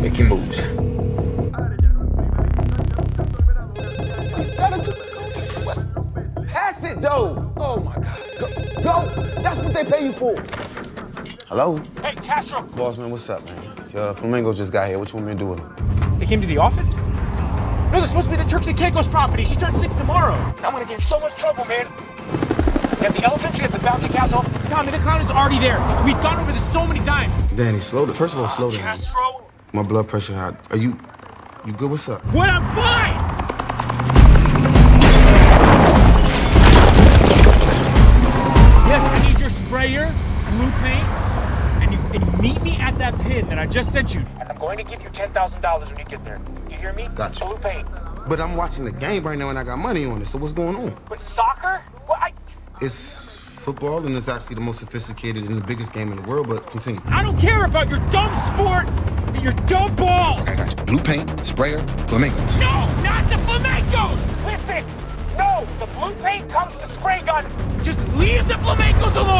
making moves. Pass it though. Oh my God. Go, go. That's what they pay you for. Hello? Hey, Castro! Boss man, what's up, man? Uh, Flamingo just got here. What you want me to do with him? They came to the office? No, they're supposed to be the Turks and Caicos property. She turns six tomorrow. I'm gonna get in so much trouble, man. You have the elephants, you have the bouncy castle. Tommy, the clown is already there. We've gone over this so many times. Danny, slow down. First of all, slow down. Castro? My blood pressure high. Are you, you good? What's up? What? I'm fine! Yes, I need your sprayer, blue paint, and you, and you meet me at that pin that I just sent you. And I'm going to give you $10,000 when you get there. You hear me? Gotcha. Blue paint. But I'm watching the game right now and I got money on it. So what's going on? But soccer? What? I... It's football and it's actually the most sophisticated and the biggest game in the world. But continue. I don't care about your dumb sport and your dumb ball. I got you. Blue paint, sprayer, flamingos. No, not the flamencos. Listen, no, the blue paint comes with the spray gun. Just leave the flamencos alone.